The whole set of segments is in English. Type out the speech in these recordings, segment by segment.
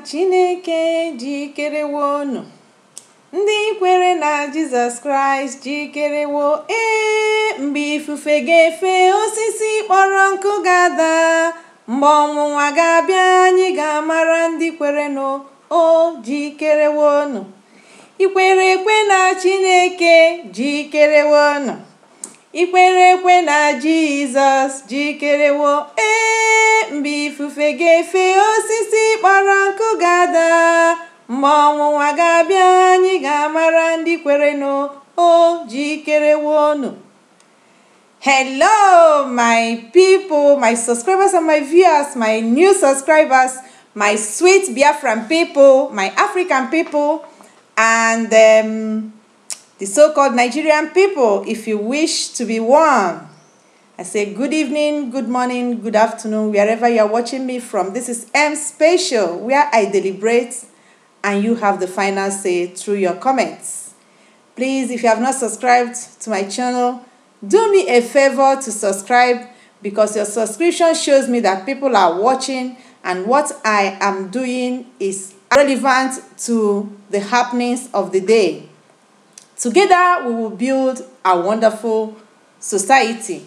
Chineke jikerewo unu ndị kwere na Jizọs Kraịst jikerewo ee mgbe ifufe ga-efe osisi kpọrọ nkụ ga-ada. Mgbe ọnwụnwa ga-abịa anyị ga-amara ndị kwere nụ o jikerewo unu ikwere ekwe na Chineke jikerewo unu ekwe na Jizọs jikerewo ee mgbe ifufe ga-efe osisi kpọrọ nkụ ga-ada. Mgbe ọnwụnwa ga-abịa anyị ga-amara ndị o Hello, my people, my subscribers and my viewers, my new subscribers, my sweet Biafran people, my African people, and um, the so-called Nigerian people, if you wish to be one. I say good evening, good morning, good afternoon, wherever you are watching me from. This is M Spatial, where I deliberate and you have the final say through your comments. Please, if you have not subscribed to my channel, do me a favor to subscribe because your subscription shows me that people are watching and what I am doing is relevant to the happenings of the day. Together, we will build a wonderful society.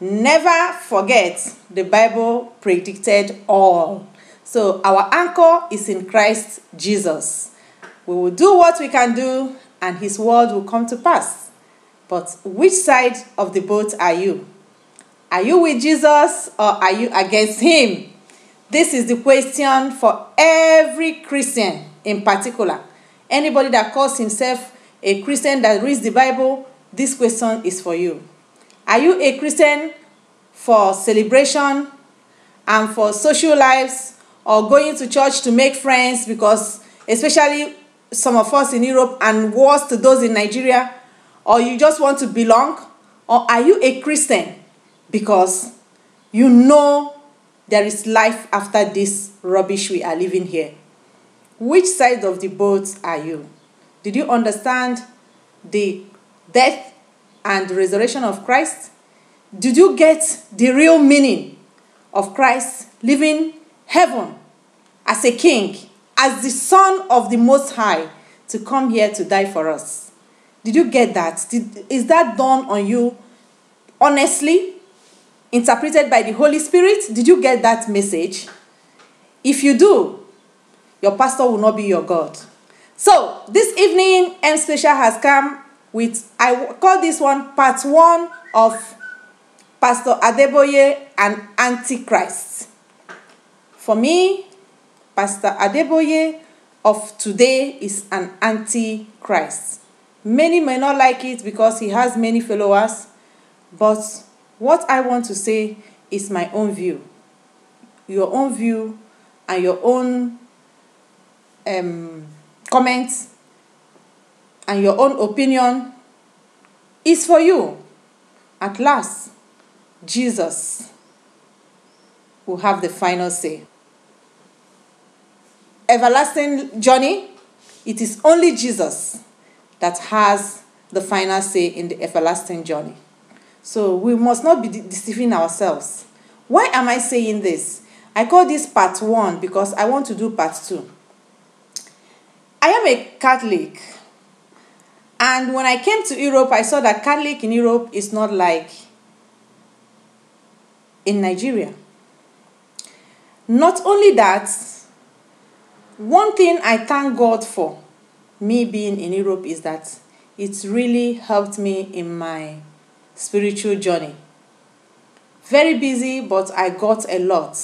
Never forget the Bible predicted all. So, our anchor is in Christ Jesus. We will do what we can do, and His word will come to pass. But which side of the boat are you? Are you with Jesus or are you against Him? This is the question for every Christian in particular. Anybody that calls himself a Christian that reads the Bible, this question is for you. Are you a Christian for celebration and for social lives or going to church to make friends because especially some of us in Europe and worse to those in Nigeria or you just want to belong or are you a Christian because you know there is life after this rubbish we are living here. Which side of the boat are you? Did you understand the death and resurrection of Christ? Did you get the real meaning of Christ living heaven as a king, as the son of the Most High to come here to die for us? Did you get that? Did, is that done on you honestly? interpreted by the Holy Spirit? Did you get that message? If you do, your pastor will not be your God. So, this evening, M Special has come with, I call this one part one of Pastor Adeboye and Antichrist. For me, Pastor Adeboye of today is an Antichrist. Many may not like it because he has many followers, but what I want to say is my own view. Your own view and your own um, comments and your own opinion is for you. At last, Jesus will have the final say. Everlasting journey, it is only Jesus that has the final say in the everlasting journey. So we must not be de deceiving ourselves. Why am I saying this? I call this part one because I want to do part two. I am a Catholic. And when I came to Europe, I saw that Catholic in Europe is not like in Nigeria. Not only that, one thing I thank God for me being in Europe is that it's really helped me in my spiritual journey. Very busy, but I got a lot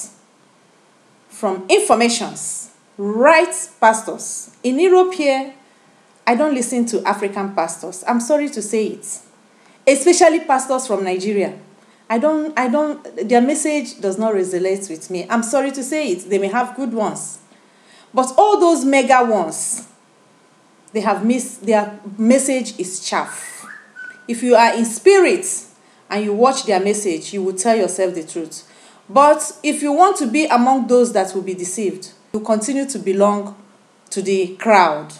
from informations, right pastors. In Europe here, I don't listen to African pastors. I'm sorry to say it. Especially pastors from Nigeria. I don't, I don't, their message does not resonate with me. I'm sorry to say it. They may have good ones. But all those mega ones, they have missed, their message is chaff. If you are in spirit and you watch their message, you will tell yourself the truth. But if you want to be among those that will be deceived, you continue to belong to the crowd.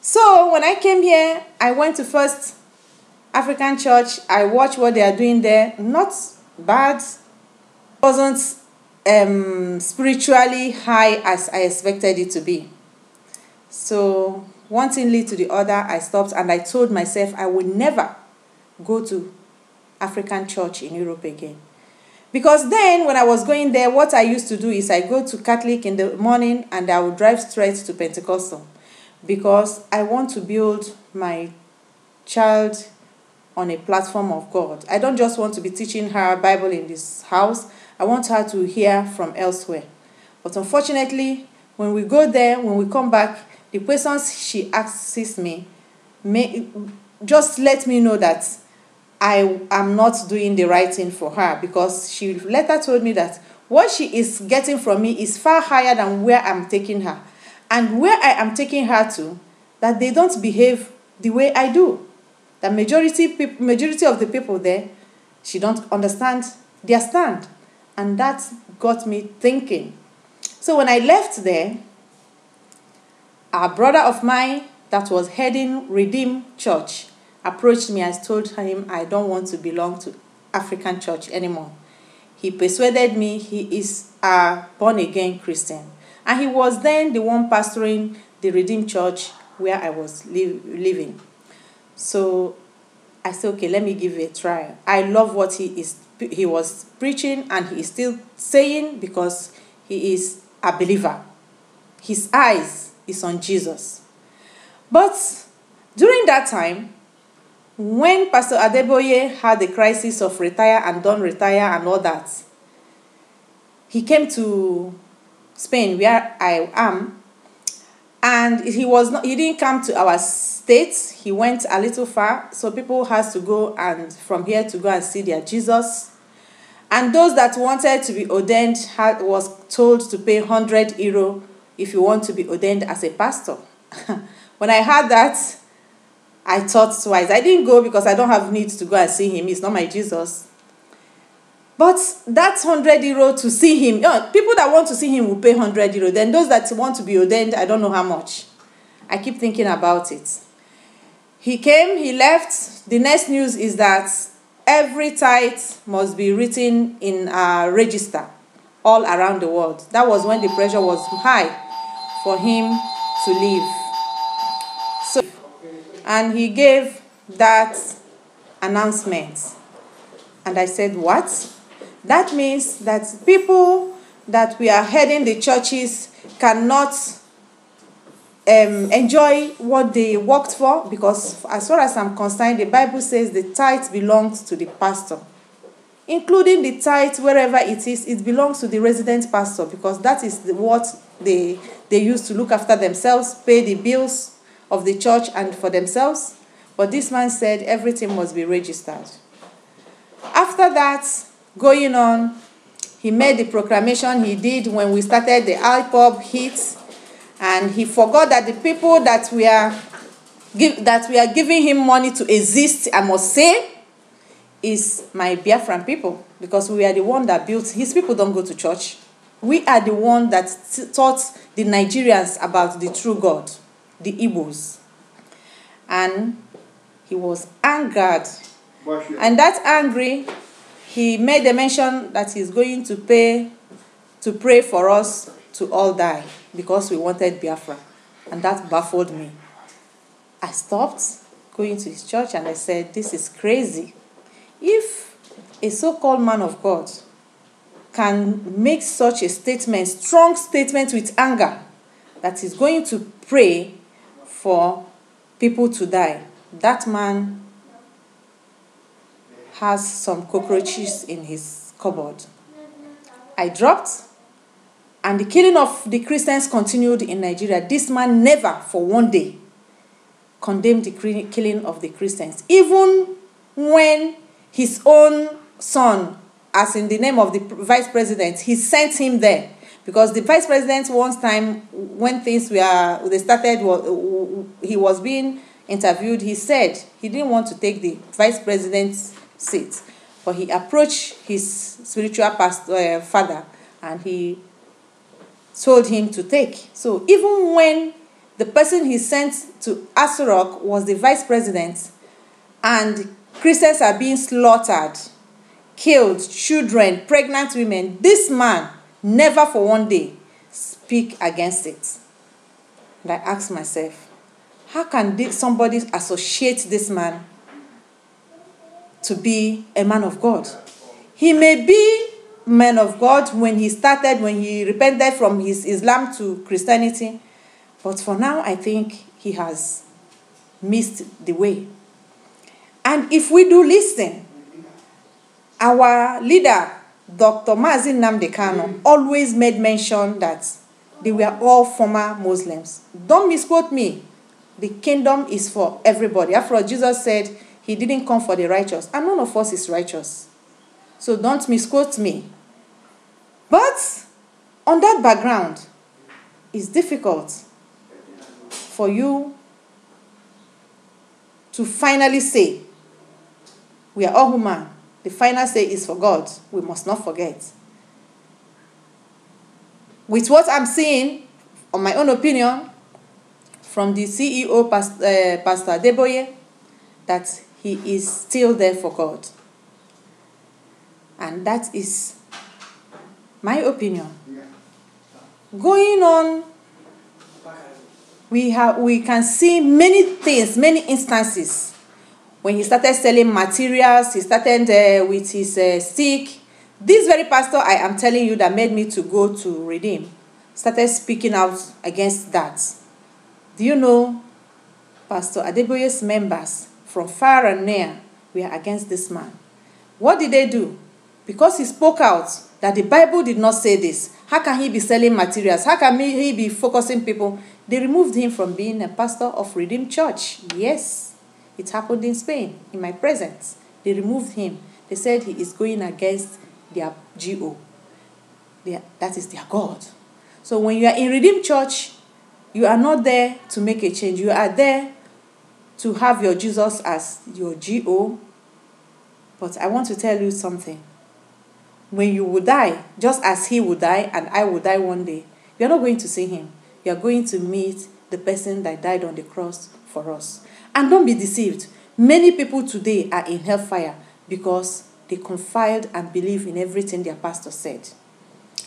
So when I came here, I went to First African Church. I watched what they are doing there. Not bad. Wasn't um, spiritually high as I expected it to be. So, one thing lead to the other, I stopped and I told myself I will never go to African church in Europe again. Because then, when I was going there, what I used to do is I go to Catholic in the morning and I would drive straight to Pentecostal because I want to build my child on a platform of God. I don't just want to be teaching her Bible in this house. I want her to hear from elsewhere. But unfortunately, when we go there, when we come back, the questions she asks me may just let me know that I am not doing the right thing for her because she later told me that what she is getting from me is far higher than where I'm taking her. And where I am taking her to, that they don't behave the way I do. The majority, majority of the people there, she don't understand their stand. And that got me thinking. So when I left there, a brother of mine that was heading Redeem Church approached me. I told him I don't want to belong to African church anymore. He persuaded me he is a born again Christian. And he was then the one pastoring the Redeemed Church where I was li- living. So I said, okay, let me give it a try. I love what he is he was preaching and he is still saying because he is a believer. His eyes is on Jesus. But during that time, when Pastor Adeboye had the crisis of retire and don't retire and all that, he came to Spain where I am, and he was not. He didn't come to our state. He went a little far, so people has to go and from here to go and see their Jesus. And those that wanted to be ordained had, was told to pay 100 euro if you want to be ordained as a pastor. when I heard that, I thought twice. I didn't go because I don't have need to go and see him. He's not my Jesus. But that's 100 euro to see him. You know, people that want to see him will pay 100 euro. Then those that want to be ordained, I don't know how much. I keep thinking about it. He came, he left. The next news is that every tithe must be written in a register all around the world. That was when the pressure was high for him to leave and he gave that announcement. And I said, What? That means that people that we are heading the churches cannot um, enjoy what they worked for because, as far as I'm concerned, the Bible says the tithe belongs to the pastor. Including the tithe, wherever it is, it belongs to the resident pastor because that is the, what they, they use to look after themselves, pay the bills, of the church and for themselves. But this man said everything must be registered. After that, going on, he made the proclamation he did when we started the IPOB hits, and he forgot that the people that we are give, that we are giving him money to exist, I must say, is my Biafran people because we are the one that built. His people don't go to church. We are the one that taught the Nigerians about the true God the Igbos. And he was angered. And that angry, he made a mention that he's going to pay to pray for us to all die because we wanted Biafra. And that baffled me. I stopped going to his church and I said, This is crazy. If a so called man of God can make such a statement, strong statement with anger, that he's going to pray for people to die. That man has some cockroaches in his cupboard. I dropped, and the killing of the Christians continued in Nigeria. This man never, for one day, condemned the killing of the Christians, even when his own son, as in the name of the vice president, he sent him there because the vice president once time when things were they started he was being interviewed he said he didn't want to take the vice president's seat but he approached his spiritual pastor uh, father and he told him to take. So even when the person he sent to Aso Rock was the vice president and Christians are being slaughtered killed children pregnant women this man never for one day speak against it. And I ask myself, how can somebody associate this man to be a man of God? He may be man of God when he started, when he repented from his Islam to Christianity, but for now, I think he has missed the way. And if we do listen, our leader, Dr. Mazi Nnamdi Kanu, always made mention that they were all former Muslims. Don't misquote me. The kingdom is for everybody. After all, Jesus said he didn't come for the righteous, and none of us is righteous. So don't misquote me. But on that background, it's difficult for you to finally say, We are all human. The final say is for God. We must not forget. With what I'm seeing, on my own opinion, from the CEO, Pastor, uh, Pastor Deboye, that he is still there for God. And that is my opinion. Going on we have we can see many things many instances when he started selling materials he started uh, with his uh, stick. This very pastor i am telling you that made me to go to redeem. Started speaking out against that. Do you know pastor adeboye's members from far and near were against this man? What did they do? Because he spoke out that the bible did not say this how can he be selling materials? How can he be focusing people? They removed him from being a pastor of Redeemed Church. Yes, it happened in Spain, in my presence. They removed him. They said he is going against their GO. That is their God. So when you are in Redeemed Church, you are not there to make a change. You are there to have your Jesus as your GO. But I want to tell you something. When you will die, just as he will die and I will die one day, you're not going to see him you are going to meet the person that died on the cross for us. And don't be deceived. Many people today are in hellfire because they confide and believe in everything their pastor said.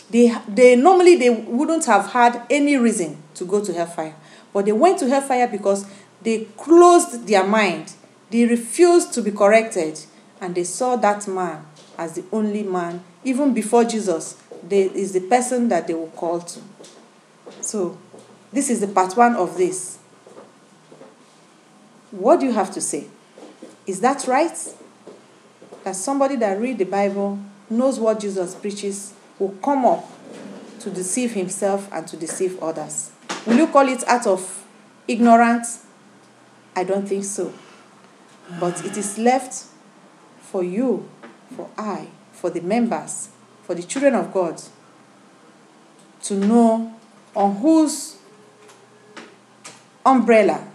They, they normally they wouldn't have had any reason to go to hellfire, but they went to hellfire because they closed their mind. They refused to be corrected, and they saw that man as the only man, even before Jesus. They, is the person that they will call to. So, this is the part one of this. What do you have to say? Is that right? That somebody that read the Bible knows what Jesus preaches will come up to deceive himself and to deceive others. Will you call it out of ignorance? I don't think so. But it is left for you, for I, for the members, for the children of God to know on whose umbrella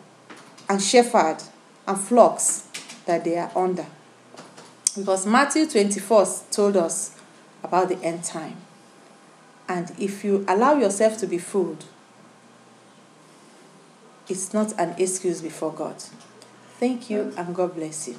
and shepherd and flocks that they are under. Because Matthew 24 told us about the end time. And if you allow yourself to be fooled, it's not an excuse before God. Thank you and God bless you.